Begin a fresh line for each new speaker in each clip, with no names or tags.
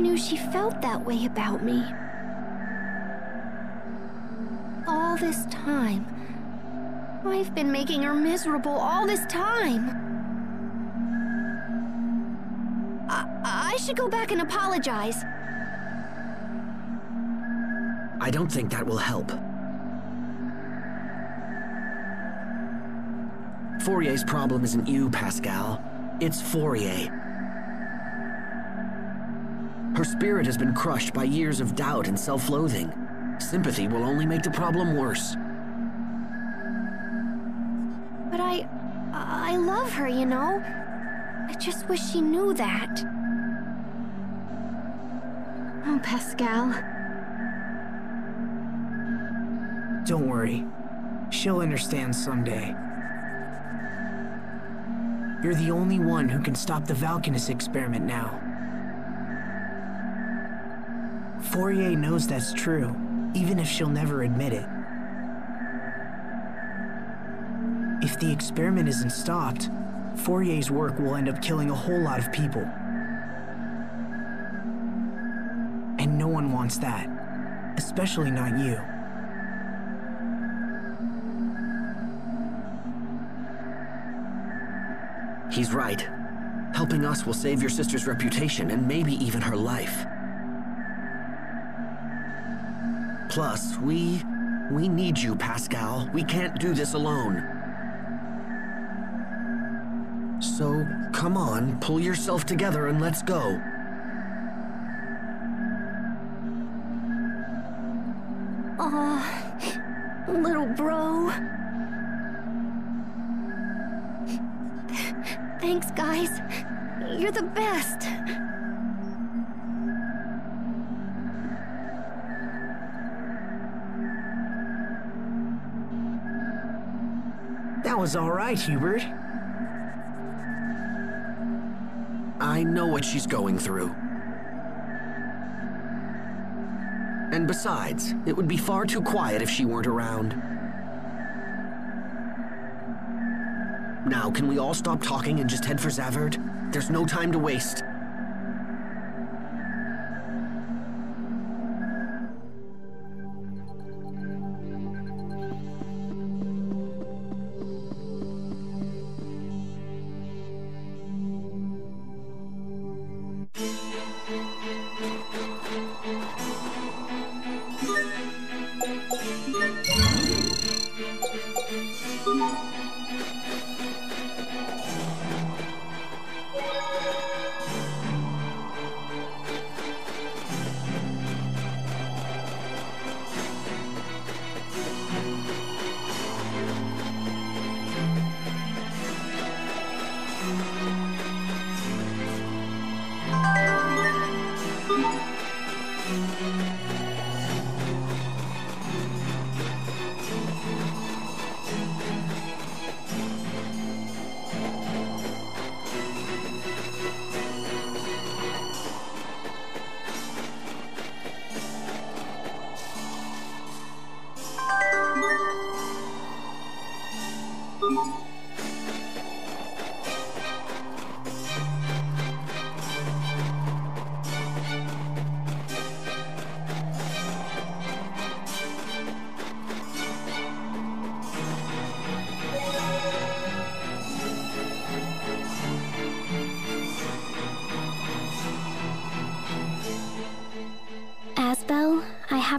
knew she felt that way about me. All this time, I've been making her miserable all this time. I, I should go back and apologize.
I don't think that will help. Fourier's problem isn't you, Pascal. It's Fourier. Her spirit has been crushed by years of doubt and self-loathing. Sympathy will only make the problem worse.
But I... I love her, you know? I just wish she knew that. Oh, Pascal.
Don't worry. She'll understand someday. You're the only one who can stop the Valkanus experiment now. Fourier knows that's true, even if she'll never admit it. If the experiment isn't stopped, Fourier's work will end up killing a whole lot of people. And no one wants that, especially not you.
He's right. Helping us will save your sister's reputation and maybe even her life. Plus, we... we need you, Pascal. We can't do this alone. So, come on, pull yourself together and let's go.
Aw, little bro. Thanks, guys. You're the best.
Was all right, Hubert.
I know what she's going through. And besides, it would be far too quiet if she weren't around. Now, can we all stop talking and just head for Zavhert? There's no time to waste.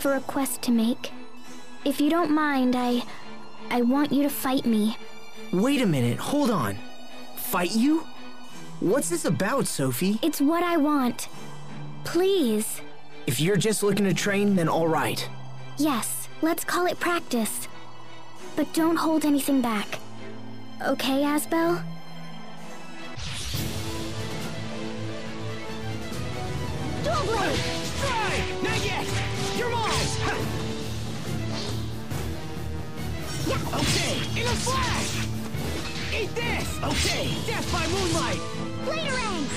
Have a request to make. If you don't mind, I... I want you to fight me.
Wait a minute, hold on. Fight you? What's this about, Sophie?
It's what I want. Please.
If you're just looking to train, then all right.
Yes, let's call it practice. But don't hold anything back. Okay, Asbel?
Okay, in a flash! Eat this! Okay, death by moonlight!
Bladerang!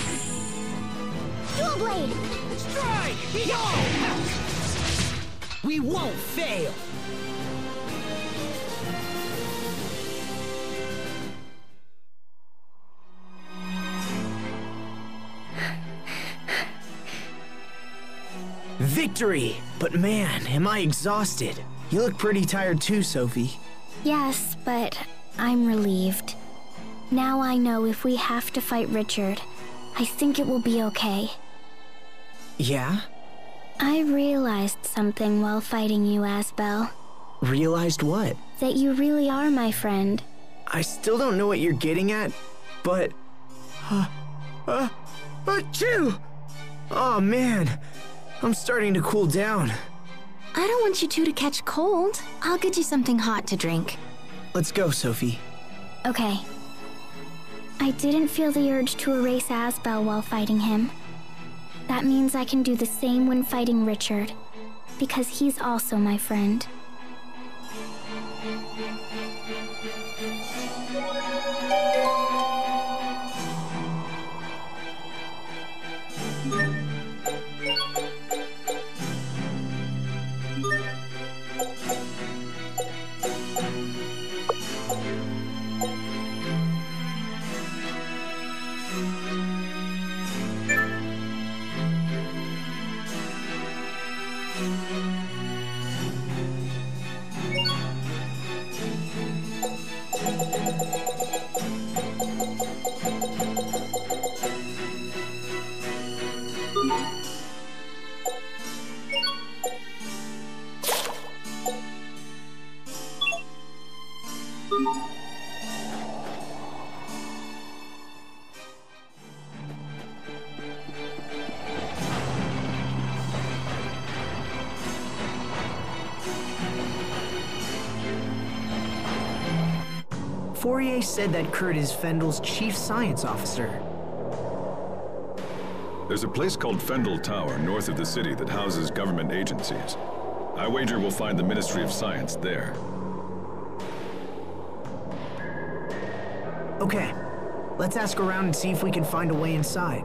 Dual Blade!
Strike! Yo! We won't fail!
Victory! But man, am I exhausted. You look pretty tired too, Sophie.
Yes, but I'm relieved. Now I know if we have to fight Richard, I think it will be okay.
Yeah?
I realized something while fighting you, Asbel.
Realized what?
That you really are my friend.
I still don't know what you're getting at, but. Uh, uh, achoo! Oh man, I'm starting to cool down.
I don't want you two to catch cold. I'll get you something hot to drink.
Let's go, Sophie.
Okay. I didn't feel the urge to erase Asbel while fighting him. That means I can do the same when fighting Richard, because he's also my friend.
Fourier said that Kurt is Fendel's chief science officer.
There's a place called Fendel Tower north of the city that houses government agencies. I wager we'll find the Ministry of Science there.
Okay, let's ask around and see if we can find a way inside.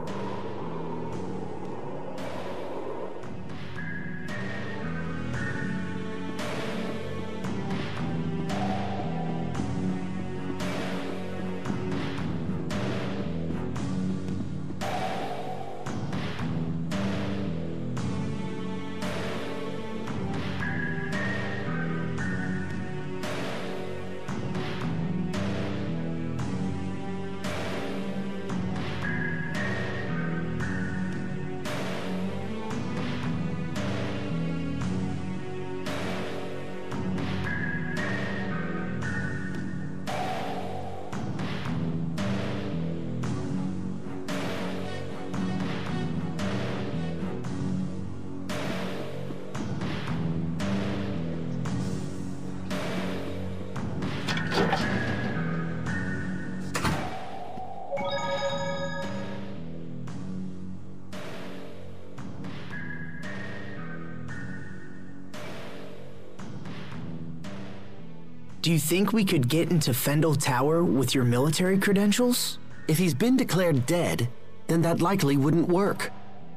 Do you think we could get into Fendel Tower with your military credentials?
If he's been declared dead, then that likely wouldn't work.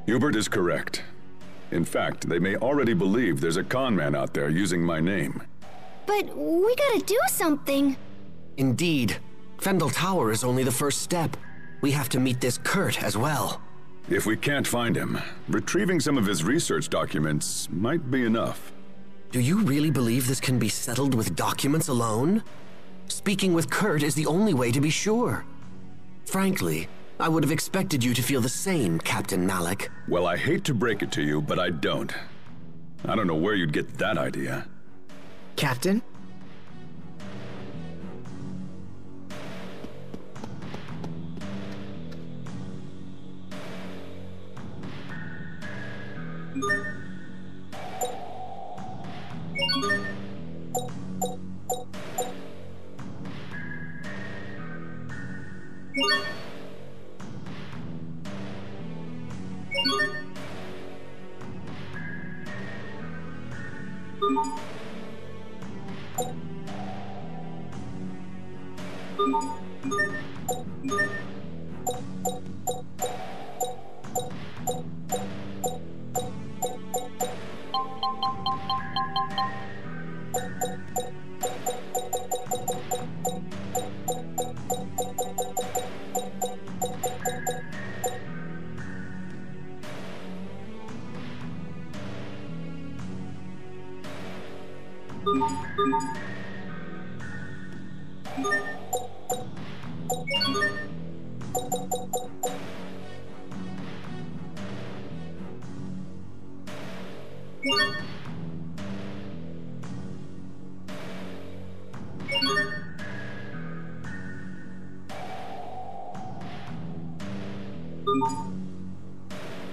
Hubert is correct. In fact, they may already believe there's a con man out there using my name.
But we gotta do something.
Indeed. Fendel Tower is only the first step. We have to meet this Kurt as well.
If we can't find him, retrieving some of his research documents might be enough.
Do you really believe this can be settled with documents alone? Speaking with Kurt is the only way to be sure. Frankly, I would have expected you to feel the same, Captain Malik.
Well, I hate to break it to you, but I don't. I don't know where you'd get that idea.
Captain?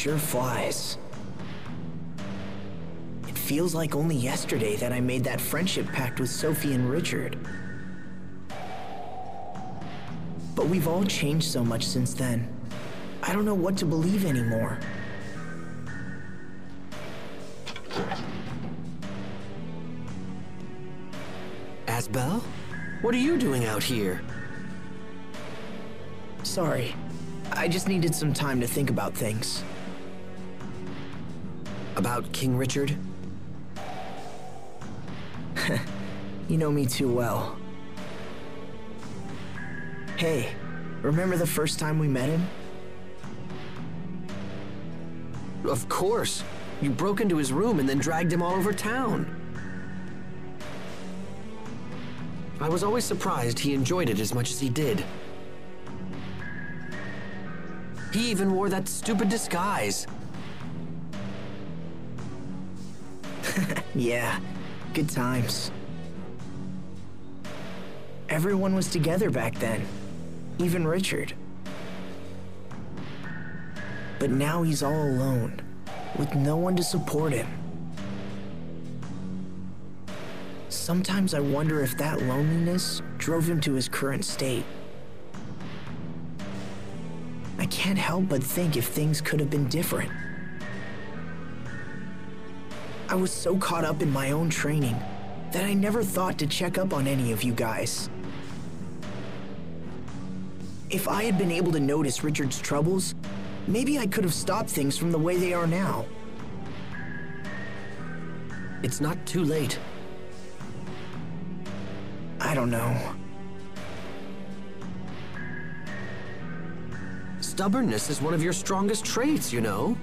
sure flies. It feels like only yesterday that I made that friendship pact with Sophie and Richard. But we've all changed so much since then. I don't know what to believe anymore.
Asbel? What are you doing out here?
Sorry. I just needed some time to think about things.
About King Richard?
You know me too well. Hey, remember the first time we met him?
Of course. You broke into his room and then dragged him all over town. I was always surprised he enjoyed it as much as he did. He even wore that stupid disguise.
Yeah, good times. Everyone was together back then, even Richard. But now he's all alone, with no one to support him. Sometimes I wonder if that loneliness drove him to his current state. I can't help but think if things could have been different. I was so caught up in my own training that I never thought to check up on any of you guys. If I had been able to notice Richard's troubles, maybe I could have stopped things from the way they are now.
It's not too late.
I don't know.
Stubbornness is one of your strongest traits, you know.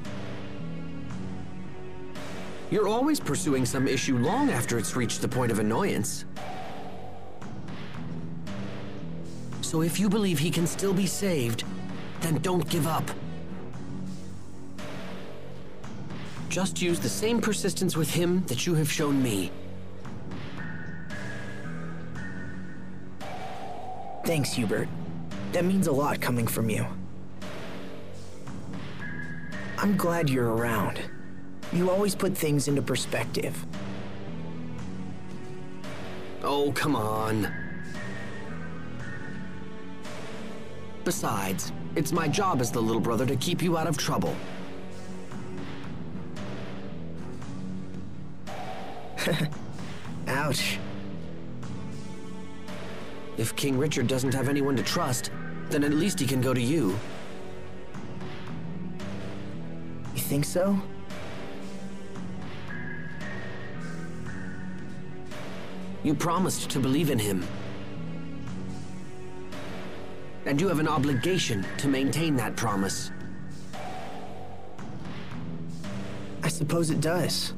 You're always pursuing some issue long after it's reached the point of annoyance. So if you believe he can still be saved, then don't give up. Just use the same persistence with him that you have shown me.
Thanks, Hubert. That means a lot coming from you. I'm glad you're around. You always put things into perspective.
Oh, come on. Besides, it's my job as the little brother to keep you out of trouble.
Ouch.
If King Richard doesn't have anyone to trust, then at least he can go to you.
You think so?
You promised to believe in him. And you have an obligation to maintain that promise.
I suppose it does.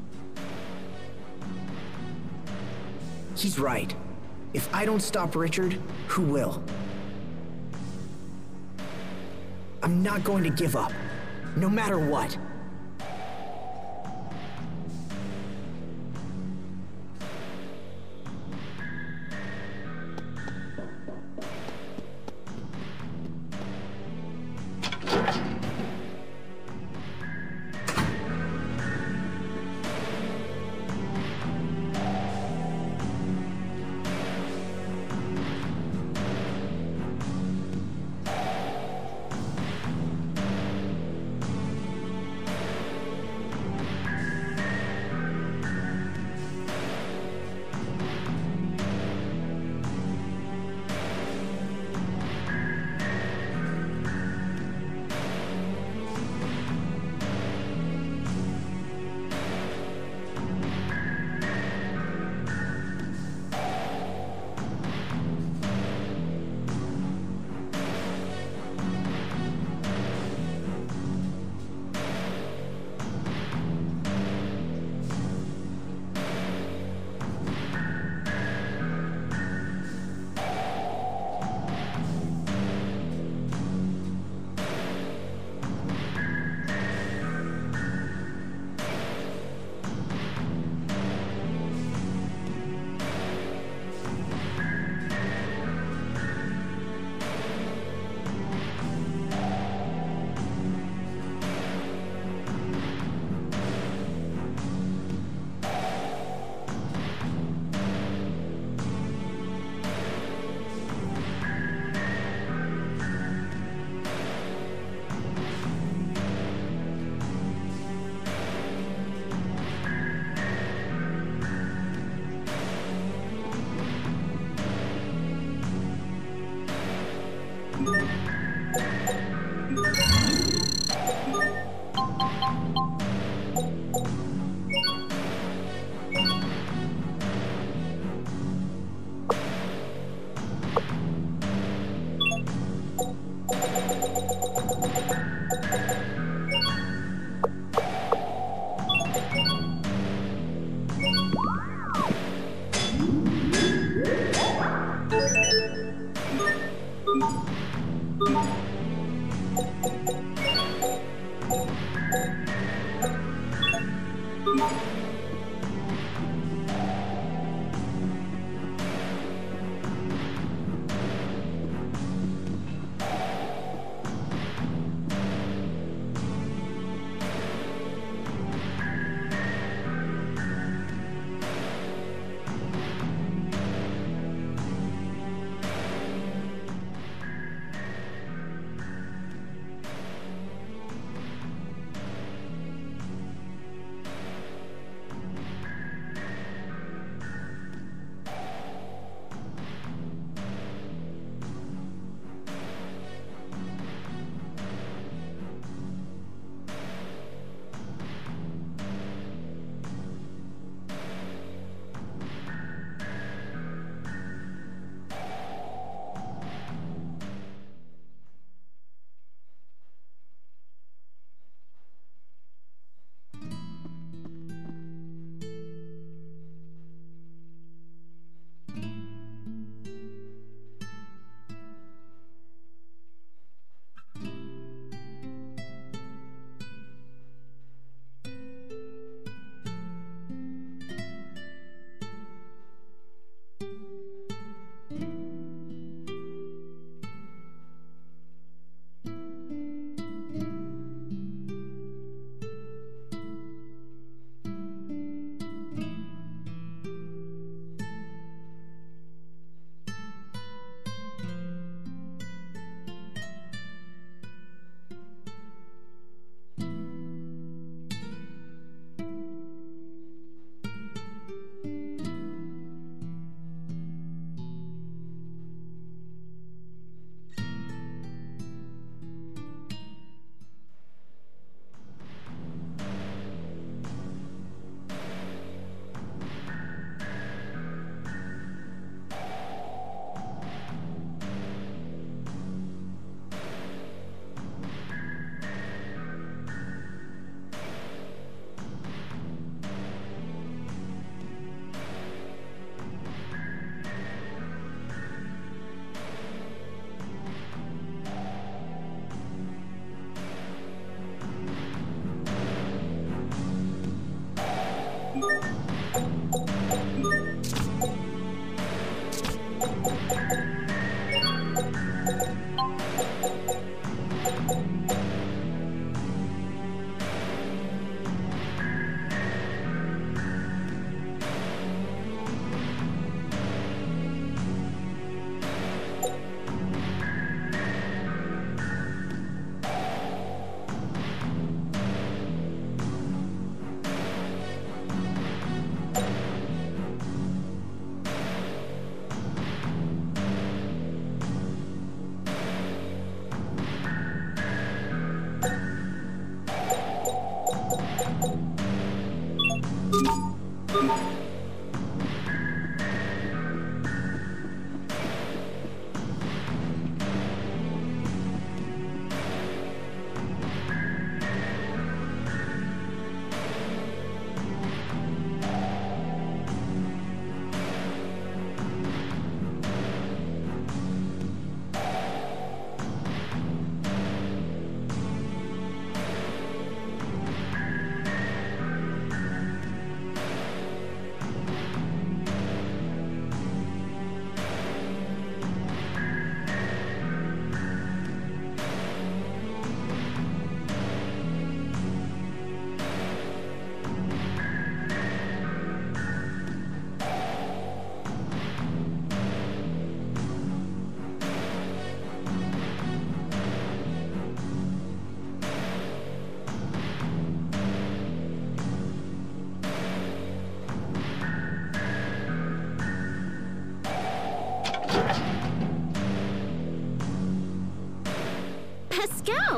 He's right. If I don't stop Richard, who will? I'm not going to give up, no matter what.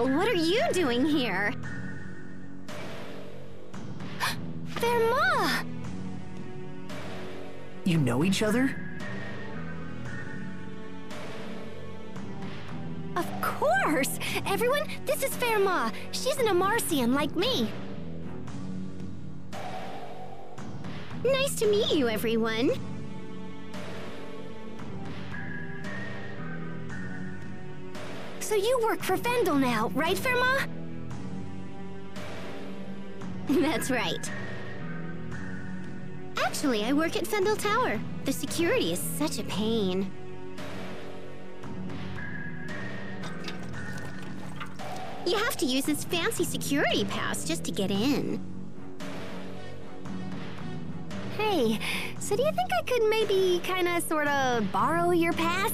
What are you doing here? Verma!
You know each other?
Of course! Everyone, this is Fairma. She's an Amarcian like me. Nice to meet you, everyone. So you work for Fendel now, right, Fairma? That's right. Actually, I work at Fendel Tower. The security is such a pain. You have to use this fancy security pass just to get in. Hey, so do you think I could maybe kinda sorta borrow your pass?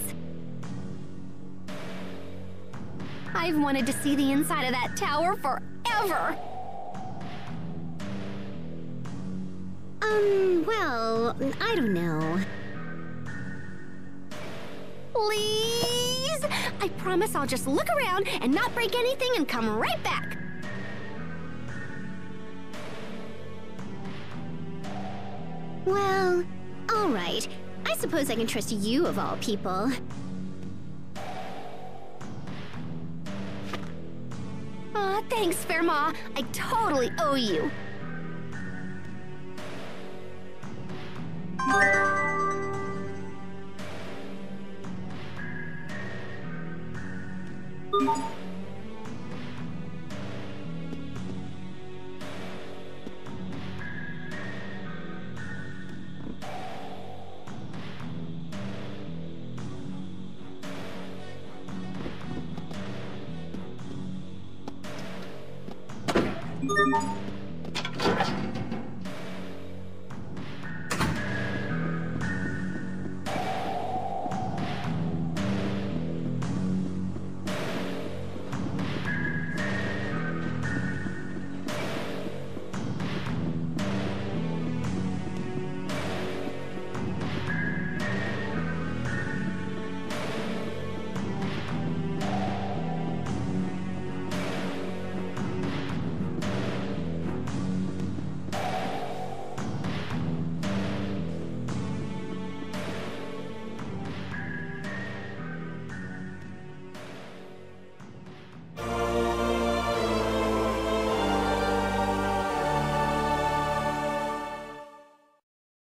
I've wanted to see the inside of that tower forever! Um, well, I don't know. Please? I promise I'll just look around and not break anything and come right back. Well, all right. I suppose I can trust you of all people. Thanks, Fairma. I totally owe you.